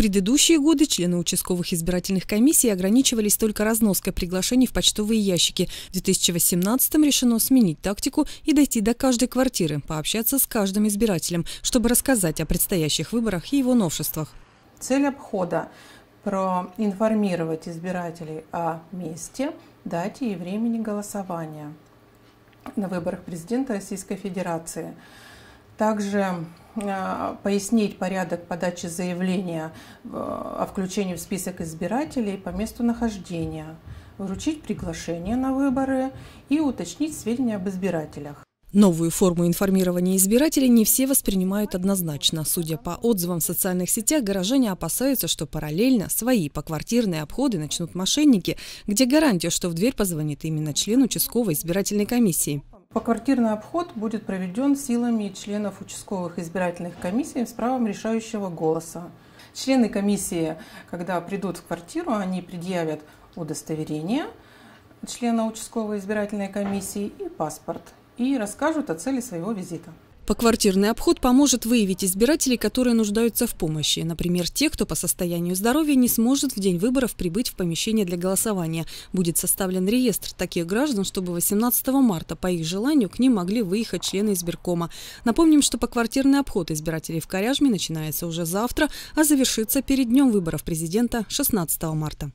предыдущие годы члены участковых избирательных комиссий ограничивались только разноской приглашений в почтовые ящики. В 2018 решено сменить тактику и дойти до каждой квартиры, пообщаться с каждым избирателем, чтобы рассказать о предстоящих выборах и его новшествах. Цель обхода – проинформировать избирателей о месте, дате и времени голосования на выборах президента Российской Федерации – также пояснить порядок подачи заявления о включении в список избирателей по месту нахождения, вручить приглашение на выборы и уточнить сведения об избирателях. Новую форму информирования избирателей не все воспринимают однозначно. Судя по отзывам в социальных сетях, горожане опасаются, что параллельно свои поквартирные обходы начнут мошенники, где гарантия, что в дверь позвонит именно член участковой избирательной комиссии. Поквартирный обход будет проведен силами членов участковых избирательных комиссий с правом решающего голоса. Члены комиссии, когда придут в квартиру, они предъявят удостоверение члена участковой избирательной комиссии и паспорт и расскажут о цели своего визита. Поквартирный обход поможет выявить избирателей, которые нуждаются в помощи. Например, те, кто по состоянию здоровья не сможет в день выборов прибыть в помещение для голосования. Будет составлен реестр таких граждан, чтобы 18 марта по их желанию к ним могли выехать члены избиркома. Напомним, что поквартирный обход избирателей в Коряжме начинается уже завтра, а завершится перед днем выборов президента 16 марта.